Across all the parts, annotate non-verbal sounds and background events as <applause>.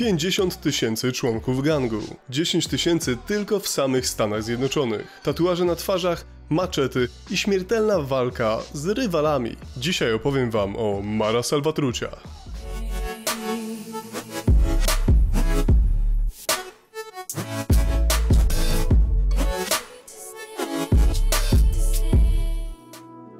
50 tysięcy członków gangu, 10 tysięcy tylko w samych Stanach Zjednoczonych, tatuaże na twarzach, maczety i śmiertelna walka z rywalami. Dzisiaj opowiem wam o Mara Salvatrucia.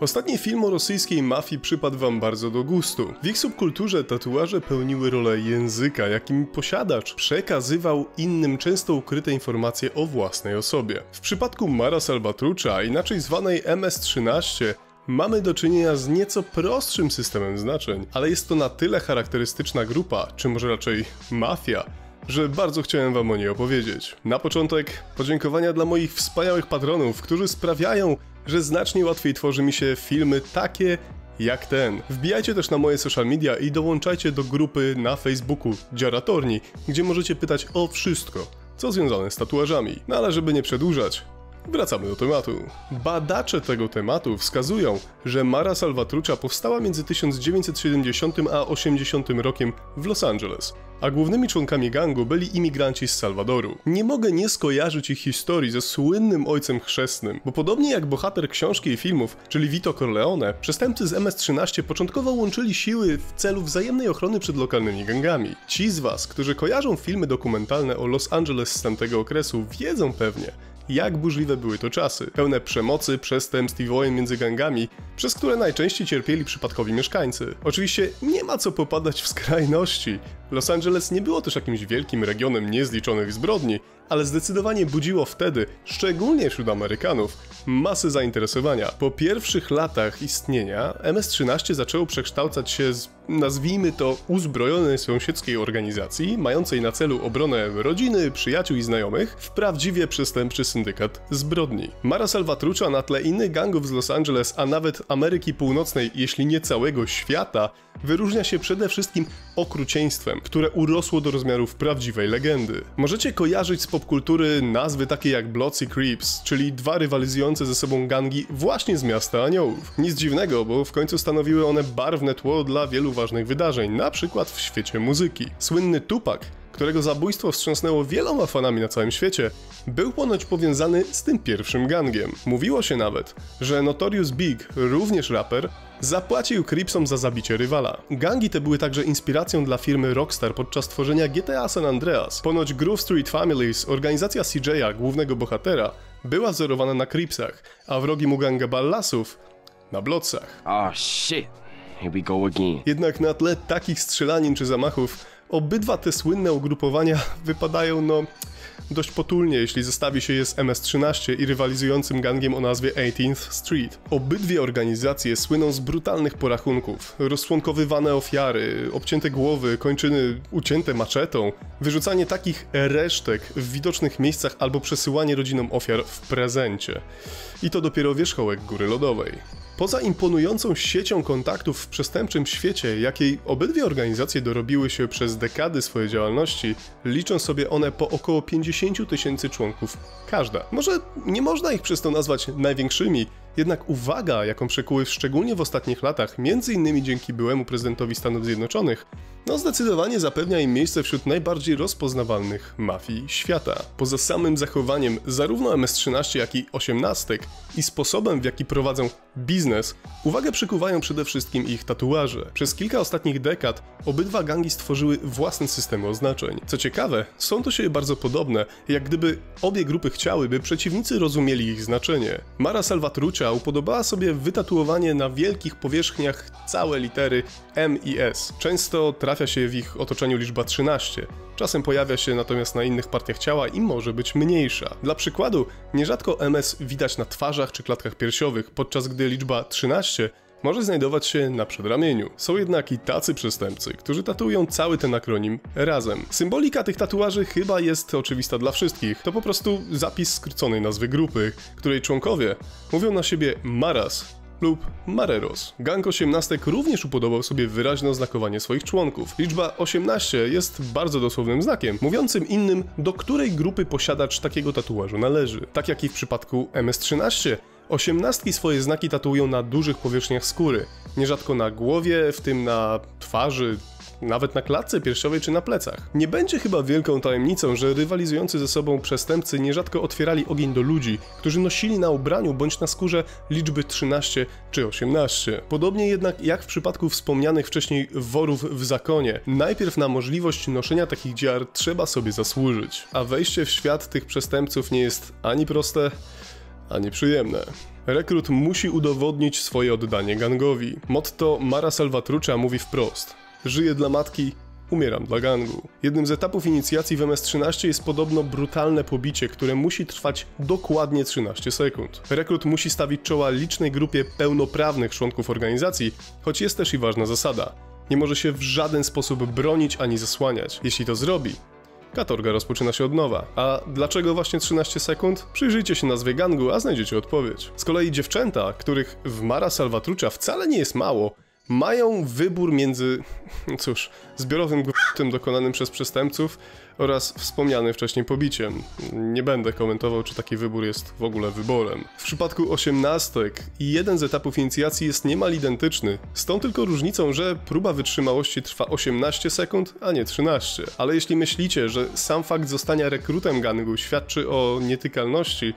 Ostatni film o rosyjskiej mafii przypadł wam bardzo do gustu. W ich subkulturze tatuaże pełniły rolę języka, jakim posiadacz przekazywał innym często ukryte informacje o własnej osobie. W przypadku Mara Salvatrucha, inaczej zwanej MS-13, Mamy do czynienia z nieco prostszym systemem znaczeń, ale jest to na tyle charakterystyczna grupa, czy może raczej mafia, że bardzo chciałem wam o niej opowiedzieć. Na początek podziękowania dla moich wspaniałych patronów, którzy sprawiają, że znacznie łatwiej tworzy mi się filmy takie jak ten. Wbijajcie też na moje social media i dołączajcie do grupy na Facebooku Dziaratorni, gdzie możecie pytać o wszystko, co związane z tatuażami. No ale żeby nie przedłużać, Wracamy do tematu. Badacze tego tematu wskazują, że Mara Salvatrucha powstała między 1970 a 80 rokiem w Los Angeles, a głównymi członkami gangu byli imigranci z Salwadoru. Nie mogę nie skojarzyć ich historii ze słynnym ojcem chrzestnym, bo podobnie jak bohater książki i filmów, czyli Vito Corleone, przestępcy z MS-13 początkowo łączyli siły w celu wzajemnej ochrony przed lokalnymi gangami. Ci z was, którzy kojarzą filmy dokumentalne o Los Angeles z tamtego okresu, wiedzą pewnie, jak burzliwe były to czasy, pełne przemocy, przestępstw i wojen między gangami, przez które najczęściej cierpieli przypadkowi mieszkańcy. Oczywiście nie ma co popadać w skrajności. Los Angeles nie było też jakimś wielkim regionem niezliczonych zbrodni, ale zdecydowanie budziło wtedy, szczególnie wśród Amerykanów, masę zainteresowania. Po pierwszych latach istnienia MS-13 zaczęło przekształcać się z, nazwijmy to, uzbrojonej sąsiedzkiej organizacji, mającej na celu obronę rodziny, przyjaciół i znajomych, w prawdziwie przestępczy syndykat zbrodni. Mara Salvatrucha na tle innych gangów z Los Angeles, a nawet Ameryki Północnej, jeśli nie całego świata, wyróżnia się przede wszystkim okrucieństwem, które urosło do rozmiarów prawdziwej legendy. Możecie kojarzyć z popkultury nazwy takie jak Bloods i Creeps, czyli dwa rywalizujące ze sobą gangi właśnie z miasta aniołów. Nic dziwnego, bo w końcu stanowiły one barwne tło dla wielu ważnych wydarzeń, na przykład w świecie muzyki. Słynny Tupac którego zabójstwo wstrząsnęło wieloma fanami na całym świecie, był ponoć powiązany z tym pierwszym gangiem. Mówiło się nawet, że Notorious Big, również raper, zapłacił Cripsom za zabicie rywala. Gangi te były także inspiracją dla firmy Rockstar podczas tworzenia GTA San Andreas. Ponoć Groove Street Families, organizacja CJ'a, głównego bohatera, była wzorowana na Cripsach, a wrogi mu ganga Ballasów na Blotsach. Oh shit. Here we go again. Jednak na tle takich strzelanin czy zamachów, obydwa te słynne ugrupowania wypadają no dość potulnie, jeśli zestawi się je z MS-13 i rywalizującym gangiem o nazwie 18th Street. Obydwie organizacje słyną z brutalnych porachunków, rozczłonkowywane ofiary, obcięte głowy, kończyny ucięte maczetą, wyrzucanie takich resztek w widocznych miejscach albo przesyłanie rodzinom ofiar w prezencie. I to dopiero wierzchołek góry lodowej. Poza imponującą siecią kontaktów w przestępczym świecie, jakiej obydwie organizacje dorobiły się przez dekady swojej działalności, liczą sobie one po około 50 tysięcy członków każda. Może nie można ich przez to nazwać największymi, jednak uwaga, jaką przekuły szczególnie w ostatnich latach, między innymi dzięki byłemu prezydentowi Stanów Zjednoczonych, no zdecydowanie zapewnia im miejsce wśród najbardziej rozpoznawalnych mafii świata. Poza samym zachowaniem zarówno MS-13, jak i 18 i sposobem, w jaki prowadzą biznes, uwagę przykuwają przede wszystkim ich tatuaże. Przez kilka ostatnich dekad obydwa gangi stworzyły własne systemy oznaczeń. Co ciekawe, są do siebie bardzo podobne, jak gdyby obie grupy chciały, by przeciwnicy rozumieli ich znaczenie. Mara Salvatrucha upodobała sobie wytatuowanie na wielkich powierzchniach całe litery M i S. Często trafia się w ich otoczeniu liczba 13. Czasem pojawia się natomiast na innych partiach ciała i może być mniejsza. Dla przykładu, nierzadko MS widać na twarzach czy klatkach piersiowych, podczas gdy liczba 13 może znajdować się na przedramieniu. Są jednak i tacy przestępcy, którzy tatuują cały ten akronim razem. Symbolika tych tatuaży chyba jest oczywista dla wszystkich. To po prostu zapis skróconej nazwy grupy, której członkowie mówią na siebie Maras, lub Mareros. Gang 18 również upodobał sobie wyraźne oznakowanie swoich członków. Liczba 18 jest bardzo dosłownym znakiem, mówiącym innym, do której grupy posiadacz takiego tatuażu należy. Tak jak i w przypadku MS-13, Osiemnastki swoje znaki tatuują na dużych powierzchniach skóry, nierzadko na głowie, w tym na twarzy, nawet na klatce piersiowej czy na plecach. Nie będzie chyba wielką tajemnicą, że rywalizujący ze sobą przestępcy nierzadko otwierali ogień do ludzi, którzy nosili na ubraniu bądź na skórze liczby 13 czy 18. Podobnie jednak jak w przypadku wspomnianych wcześniej worów w zakonie, najpierw na możliwość noszenia takich dziar trzeba sobie zasłużyć, a wejście w świat tych przestępców nie jest ani proste, ani przyjemne. Rekrut musi udowodnić swoje oddanie gangowi. Motto Mara Salvatrucha mówi wprost: Żyję dla matki, umieram dla gangu. Jednym z etapów inicjacji w MS-13 jest podobno brutalne pobicie, które musi trwać dokładnie 13 sekund. Rekrut musi stawić czoła licznej grupie pełnoprawnych członków organizacji, choć jest też i ważna zasada. Nie może się w żaden sposób bronić ani zasłaniać. Jeśli to zrobi, Katorga rozpoczyna się od nowa. A dlaczego właśnie 13 sekund? Przyjrzyjcie się nazwie gangu, a znajdziecie odpowiedź. Z kolei dziewczęta, których w Mara Salvatrucha wcale nie jest mało, mają wybór między, <laughs> cóż, zbiorowym gwałtem dokonanym przez przestępców oraz wspomnianym wcześniej pobiciem. Nie będę komentował, czy taki wybór jest w ogóle wyborem. W przypadku osiemnastek jeden z etapów inicjacji jest niemal identyczny, z tą tylko różnicą, że próba wytrzymałości trwa 18 sekund, a nie 13. Ale jeśli myślicie, że sam fakt zostania rekrutem gangu świadczy o nietykalności,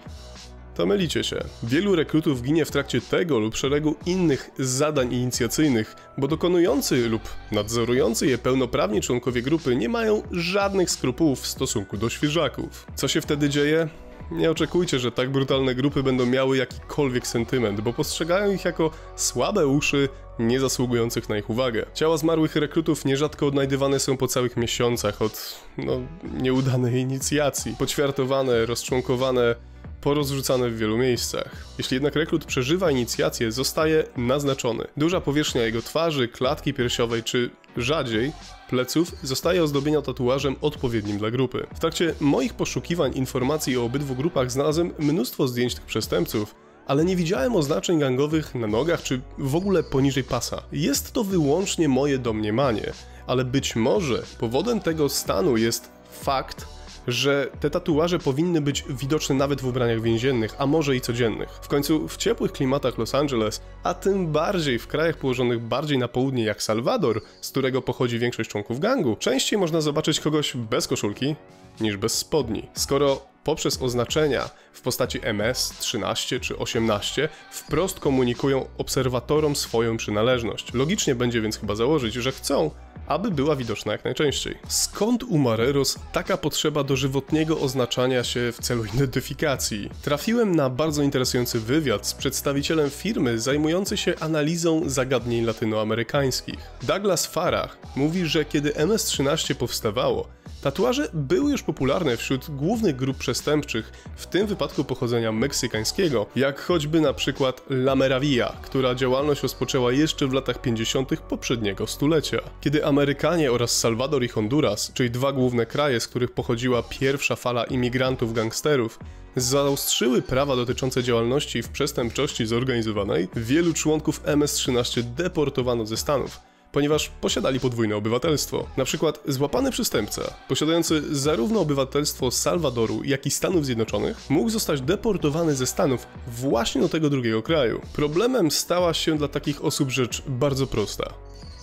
to mylicie się. Wielu rekrutów ginie w trakcie tego lub szeregu innych zadań inicjacyjnych, bo dokonujący lub nadzorujący je pełnoprawni członkowie grupy nie mają żadnych skrupułów w stosunku do świeżaków. Co się wtedy dzieje? Nie oczekujcie, że tak brutalne grupy będą miały jakikolwiek sentyment, bo postrzegają ich jako słabe uszy, nie zasługujących na ich uwagę. Ciała zmarłych rekrutów nierzadko odnajdywane są po całych miesiącach od, no, nieudanej inicjacji. Poćwiartowane, rozczłonkowane, porozrzucane w wielu miejscach. Jeśli jednak rekrut przeżywa inicjację, zostaje naznaczony. Duża powierzchnia jego twarzy, klatki piersiowej czy rzadziej pleców zostaje ozdobiona tatuażem odpowiednim dla grupy. W trakcie moich poszukiwań informacji o obydwu grupach znalazłem mnóstwo zdjęć tych przestępców, ale nie widziałem oznaczeń gangowych na nogach czy w ogóle poniżej pasa. Jest to wyłącznie moje domniemanie, ale być może powodem tego stanu jest fakt, że te tatuaże powinny być widoczne nawet w ubraniach więziennych, a może i codziennych. W końcu w ciepłych klimatach Los Angeles, a tym bardziej w krajach położonych bardziej na południe jak Salwador, z którego pochodzi większość członków gangu, częściej można zobaczyć kogoś bez koszulki niż bez spodni. Skoro poprzez oznaczenia w postaci MS 13 czy 18 wprost komunikują obserwatorom swoją przynależność. Logicznie będzie więc chyba założyć, że chcą, aby była widoczna jak najczęściej. Skąd u Mareros taka potrzeba dożywotniego oznaczania się w celu identyfikacji? Trafiłem na bardzo interesujący wywiad z przedstawicielem firmy zajmujący się analizą zagadnień latynoamerykańskich. Douglas Farah mówi, że kiedy MS-13 powstawało, Tatuaże były już popularne wśród głównych grup przestępczych, w tym wypadku pochodzenia meksykańskiego, jak choćby na przykład La Meravilla, która działalność rozpoczęła jeszcze w latach 50. poprzedniego stulecia. Kiedy Amerykanie oraz Salwador i Honduras, czyli dwa główne kraje, z których pochodziła pierwsza fala imigrantów gangsterów, zaostrzyły prawa dotyczące działalności w przestępczości zorganizowanej, wielu członków MS-13 deportowano ze Stanów ponieważ posiadali podwójne obywatelstwo. Na przykład złapany przestępca, posiadający zarówno obywatelstwo Salwadoru, jak i Stanów Zjednoczonych, mógł zostać deportowany ze Stanów właśnie do tego drugiego kraju. Problemem stała się dla takich osób rzecz bardzo prosta.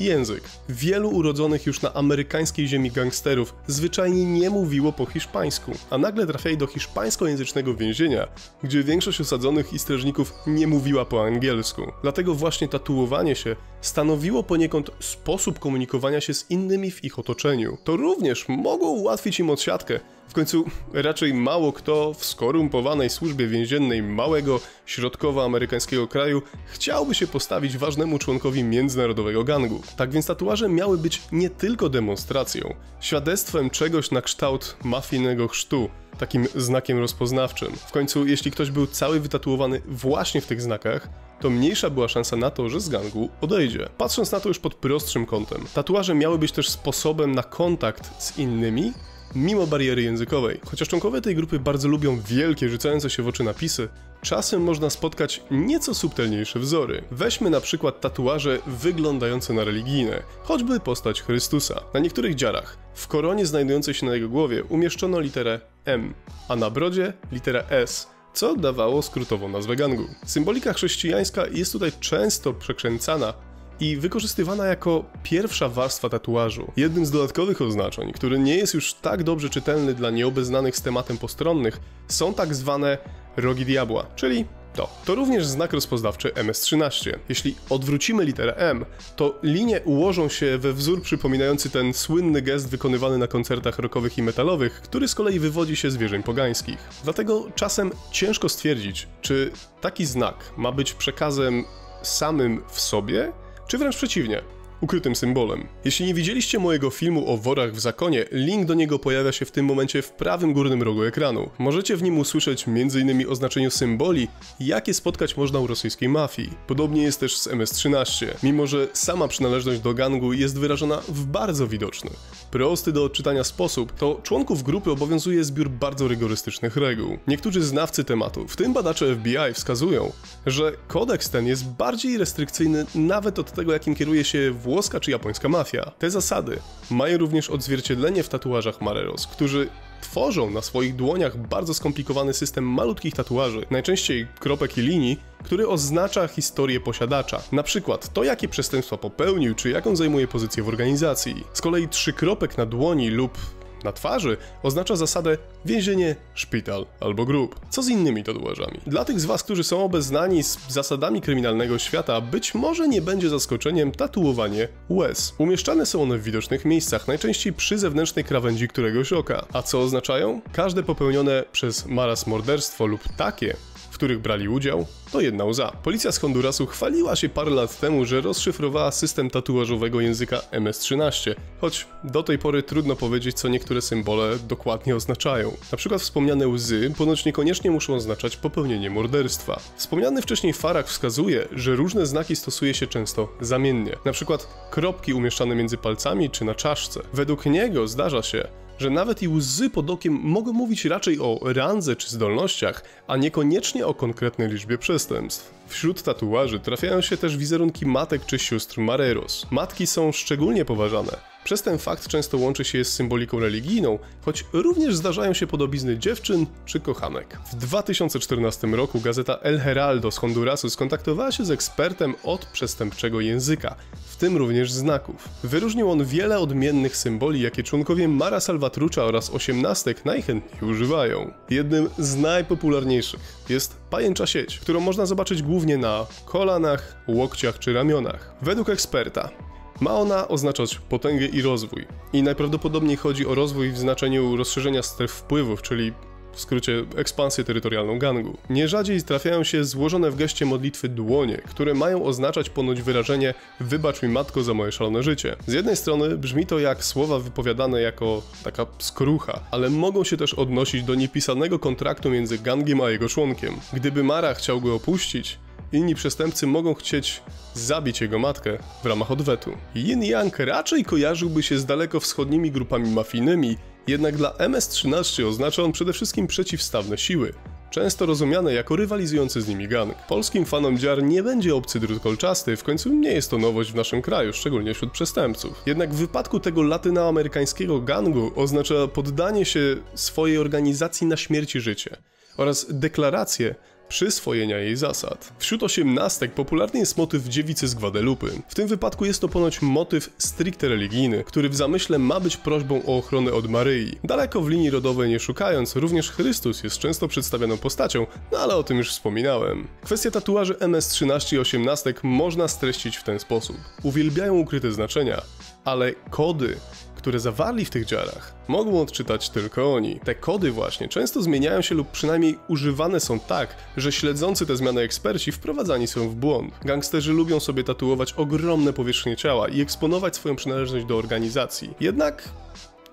Język. Wielu urodzonych już na amerykańskiej ziemi gangsterów zwyczajnie nie mówiło po hiszpańsku, a nagle trafiali do hiszpańskojęzycznego więzienia, gdzie większość osadzonych i strażników nie mówiła po angielsku. Dlatego właśnie tatuowanie się stanowiło poniekąd sposób komunikowania się z innymi w ich otoczeniu. To również mogło ułatwić im odsiadkę, w końcu raczej mało kto w skorumpowanej służbie więziennej małego, środkowoamerykańskiego kraju chciałby się postawić ważnemu członkowi międzynarodowego gangu. Tak więc tatuaże miały być nie tylko demonstracją, świadectwem czegoś na kształt mafijnego chrztu, takim znakiem rozpoznawczym. W końcu, jeśli ktoś był cały wytatuowany właśnie w tych znakach, to mniejsza była szansa na to, że z gangu odejdzie. Patrząc na to już pod prostszym kątem, tatuaże miały być też sposobem na kontakt z innymi mimo bariery językowej. Chociaż członkowie tej grupy bardzo lubią wielkie, rzucające się w oczy napisy, czasem można spotkać nieco subtelniejsze wzory. Weźmy na przykład tatuaże wyglądające na religijne, choćby postać Chrystusa. Na niektórych dziarach, w koronie znajdującej się na jego głowie umieszczono literę M, a na brodzie literę S, co dawało skrótową nazwę gangu. Symbolika chrześcijańska jest tutaj często przekręcana i wykorzystywana jako pierwsza warstwa tatuażu. Jednym z dodatkowych oznaczeń, który nie jest już tak dobrze czytelny dla nieobeznanych z tematem postronnych, są tak zwane rogi diabła, czyli to. To również znak rozpoznawczy MS-13. Jeśli odwrócimy literę M, to linie ułożą się we wzór przypominający ten słynny gest wykonywany na koncertach rockowych i metalowych, który z kolei wywodzi się z wierzeń pogańskich. Dlatego czasem ciężko stwierdzić, czy taki znak ma być przekazem samym w sobie, czy wręcz przeciwnie, ukrytym symbolem. Jeśli nie widzieliście mojego filmu o worach w zakonie, link do niego pojawia się w tym momencie w prawym górnym rogu ekranu. Możecie w nim usłyszeć m.in. o znaczeniu symboli, jakie spotkać można u rosyjskiej mafii. Podobnie jest też z MS-13, mimo że sama przynależność do gangu jest wyrażona w bardzo widoczny, prosty do odczytania sposób, to członków grupy obowiązuje zbiór bardzo rygorystycznych reguł. Niektórzy znawcy tematu, w tym badacze FBI, wskazują, że kodeks ten jest bardziej restrykcyjny nawet od tego, jakim kieruje się włoska czy japońska mafia. Te zasady mają również odzwierciedlenie w tatuażach Mareros, którzy tworzą na swoich dłoniach bardzo skomplikowany system malutkich tatuaży, najczęściej kropek i linii, który oznacza historię posiadacza. Na przykład to, jakie przestępstwa popełnił, czy jaką zajmuje pozycję w organizacji. Z kolei trzy kropek na dłoni lub na twarzy oznacza zasadę więzienie, szpital albo grób. Co z innymi tatuażami? Dla tych z Was, którzy są obeznani z zasadami kryminalnego świata, być może nie będzie zaskoczeniem tatuowanie łez. Umieszczane są one w widocznych miejscach, najczęściej przy zewnętrznej krawędzi któregoś oka. A co oznaczają? Każde popełnione przez Maras morderstwo lub takie, których brali udział, to jedna łza. Policja z Hondurasu chwaliła się parę lat temu, że rozszyfrowała system tatuażowego języka MS-13, choć do tej pory trudno powiedzieć, co niektóre symbole dokładnie oznaczają. Na przykład wspomniane łzy ponoć niekoniecznie muszą oznaczać popełnienie morderstwa. Wspomniany wcześniej Farag wskazuje, że różne znaki stosuje się często zamiennie, na przykład kropki umieszczane między palcami czy na czaszce. Według niego zdarza się, że nawet i łzy pod okiem mogą mówić raczej o randze czy zdolnościach, a niekoniecznie o konkretnej liczbie przestępstw. Wśród tatuaży trafiają się też wizerunki matek czy sióstr Mareros. Matki są szczególnie poważane. Przez ten fakt często łączy się z symboliką religijną, choć również zdarzają się podobizny dziewczyn czy kochanek. W 2014 roku gazeta El Heraldo z Hondurasu skontaktowała się z ekspertem od przestępczego języka, tym również znaków. Wyróżnił on wiele odmiennych symboli, jakie członkowie Mara Salvatrucha oraz osiemnastek najchętniej używają. Jednym z najpopularniejszych jest pajęcza sieć, którą można zobaczyć głównie na kolanach, łokciach czy ramionach. Według eksperta ma ona oznaczać potęgę i rozwój. I najprawdopodobniej chodzi o rozwój w znaczeniu rozszerzenia stref wpływów, czyli w skrócie ekspansję terytorialną gangu. Nierzadziej trafiają się złożone w geście modlitwy dłonie, które mają oznaczać ponoć wyrażenie wybacz mi matko za moje szalone życie. Z jednej strony brzmi to jak słowa wypowiadane jako taka skrucha, ale mogą się też odnosić do niepisanego kontraktu między gangiem a jego członkiem. Gdyby Mara chciał go opuścić, inni przestępcy mogą chcieć zabić jego matkę w ramach odwetu. Yin Yang raczej kojarzyłby się z daleko wschodnimi grupami mafijnymi, jednak dla MS-13 oznacza on przede wszystkim przeciwstawne siły, często rozumiane jako rywalizujący z nimi gang. Polskim fanom dziar nie będzie obcy drut kolczasty, w końcu nie jest to nowość w naszym kraju, szczególnie wśród przestępców. Jednak w wypadku tego latynoamerykańskiego gangu oznacza poddanie się swojej organizacji na śmierć i życie oraz deklarację, przyswojenia jej zasad. Wśród osiemnastek popularny jest motyw dziewicy z Gwadelupy. W tym wypadku jest to ponoć motyw stricte religijny, który w zamyśle ma być prośbą o ochronę od Maryi. Daleko w linii rodowej nie szukając, również Chrystus jest często przedstawianą postacią, no ale o tym już wspominałem. Kwestia tatuaży MS-13 i osiemnastek można streścić w ten sposób. Uwielbiają ukryte znaczenia, ale kody które zawarli w tych dziarach, mogą odczytać tylko oni. Te kody właśnie często zmieniają się lub przynajmniej używane są tak, że śledzący te zmiany eksperci wprowadzani są w błąd. Gangsterzy lubią sobie tatuować ogromne powierzchnie ciała i eksponować swoją przynależność do organizacji. Jednak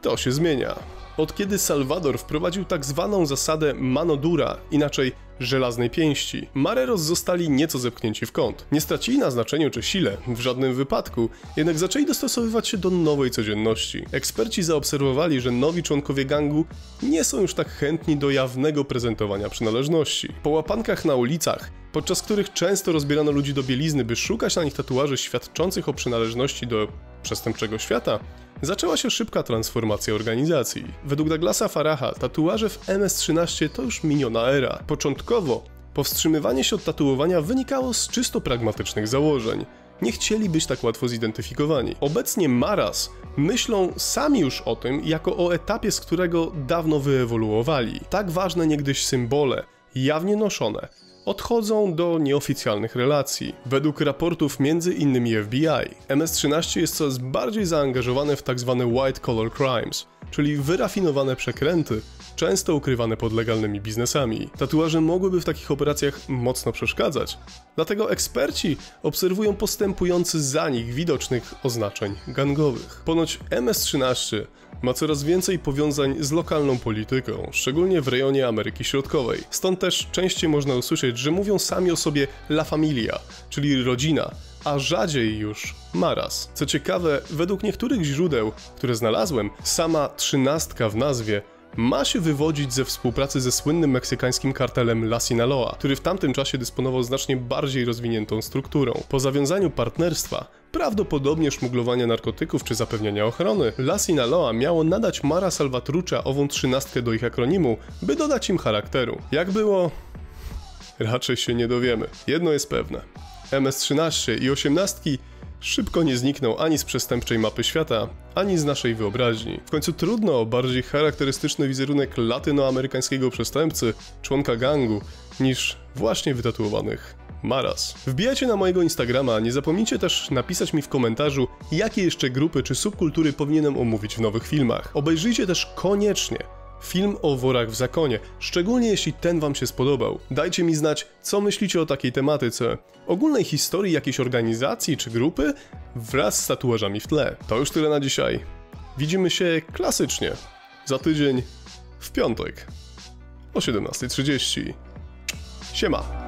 to się zmienia. Od kiedy Salwador wprowadził tak zwaną zasadę manodura, inaczej żelaznej pięści, Mareros zostali nieco zepchnięci w kąt. Nie stracili na znaczeniu czy sile, w żadnym wypadku, jednak zaczęli dostosowywać się do nowej codzienności. Eksperci zaobserwowali, że nowi członkowie gangu nie są już tak chętni do jawnego prezentowania przynależności. Po łapankach na ulicach, podczas których często rozbierano ludzi do bielizny, by szukać na nich tatuaży świadczących o przynależności do przestępczego świata, zaczęła się szybka transformacja organizacji. Według Douglasa Faraha tatuaże w MS-13 to już miniona era. Początkowo powstrzymywanie się od tatuowania wynikało z czysto pragmatycznych założeń. nie chcieli być tak łatwo zidentyfikowani. Obecnie Maras myślą sami już o tym jako o etapie, z którego dawno wyewoluowali. Tak ważne niegdyś symbole, jawnie noszone, odchodzą do nieoficjalnych relacji. Według raportów m.in. FBI, MS-13 jest coraz bardziej zaangażowane w tzw. Tak white collar crimes, czyli wyrafinowane przekręty, często ukrywane pod legalnymi biznesami. Tatuaże mogłyby w takich operacjach mocno przeszkadzać. Dlatego eksperci obserwują postępujący zanik widocznych oznaczeń gangowych. Ponoć MS-13 ma coraz więcej powiązań z lokalną polityką, szczególnie w rejonie Ameryki Środkowej. Stąd też częściej można usłyszeć, że mówią sami o sobie La Familia, czyli rodzina, a rzadziej już Maras. Co ciekawe, według niektórych źródeł, które znalazłem, sama trzynastka w nazwie ma się wywodzić ze współpracy ze słynnym meksykańskim kartelem La Sinaloa, który w tamtym czasie dysponował znacznie bardziej rozwiniętą strukturą. Po zawiązaniu partnerstwa, prawdopodobnie szmuglowania narkotyków czy zapewniania ochrony, La Sinaloa miało nadać Mara Salvatrucha ową trzynastkę do ich akronimu, by dodać im charakteru. Jak było? Raczej się nie dowiemy. Jedno jest pewne. MS-13 i osiemnastki szybko nie znikną ani z przestępczej mapy świata, ani z naszej wyobraźni. W końcu trudno o bardziej charakterystyczny wizerunek latynoamerykańskiego przestępcy, członka gangu, niż właśnie wytatuowanych Maras. Wbijajcie na mojego Instagrama, nie zapomnijcie też napisać mi w komentarzu, jakie jeszcze grupy czy subkultury powinienem omówić w nowych filmach. Obejrzyjcie też koniecznie Film o worach w zakonie, szczególnie jeśli ten Wam się spodobał. Dajcie mi znać, co myślicie o takiej tematyce, ogólnej historii jakiejś organizacji czy grupy wraz z tatuażami w tle. To już tyle na dzisiaj. Widzimy się klasycznie za tydzień w piątek o 17.30. Siema!